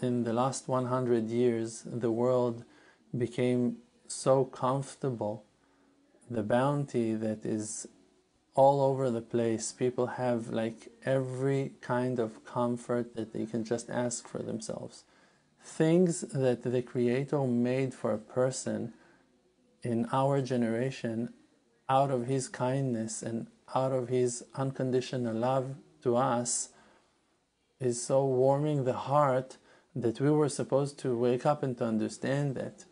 In the last 100 years, the world became so comfortable. The bounty that is all over the place. People have like every kind of comfort that they can just ask for themselves. Things that the Creator made for a person in our generation out of His kindness and out of His unconditional love to us is so warming the heart that we were supposed to wake up and to understand that.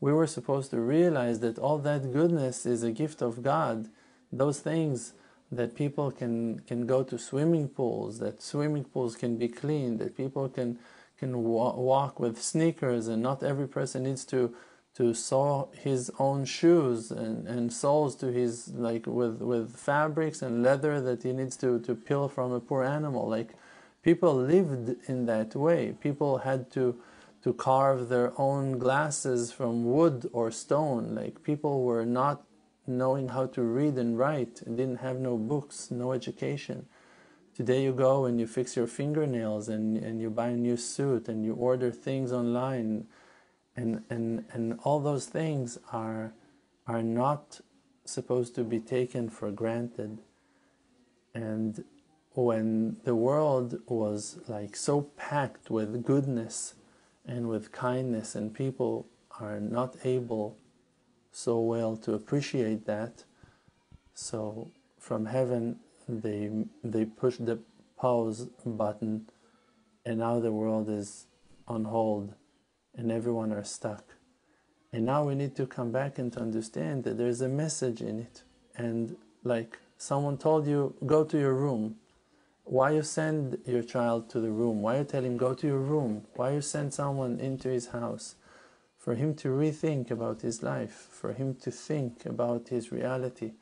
We were supposed to realize that all that goodness is a gift of God those things that people can can go to swimming pools that swimming pools can be clean that people can can wa- walk with sneakers and not every person needs to to sew his own shoes and, and soles to his like with with fabrics and leather that he needs to to peel from a poor animal like people lived in that way people had to to carve their own glasses from wood or stone like people were not knowing how to read and write and didn't have no books, no education. Today you go and you fix your fingernails and, and you buy a new suit and you order things online and, and, and all those things are, are not supposed to be taken for granted. And when the world was like so packed with goodness and with kindness and people are not able so well to appreciate that. So from heaven, they they push the pause button, and now the world is on hold, and everyone are stuck. And now we need to come back and to understand that there's a message in it. And like someone told you, go to your room. Why you send your child to the room? Why you tell him go to your room? Why you send someone into his house? for him to rethink about his life, for him to think about his reality,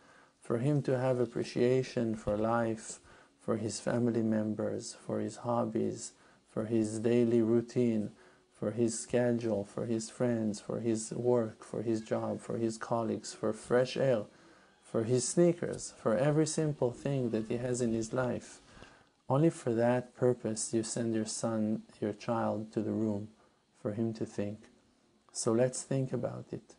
for him to have appreciation for life, for his family members, for his hobbies, for his daily routine, for his schedule, for his friends, for his work, for his job, for his colleagues, for fresh air, for his sneakers, for every simple thing that he has in his life. Only for that purpose you send your son, your child, to the room for him to think. So let's think about it.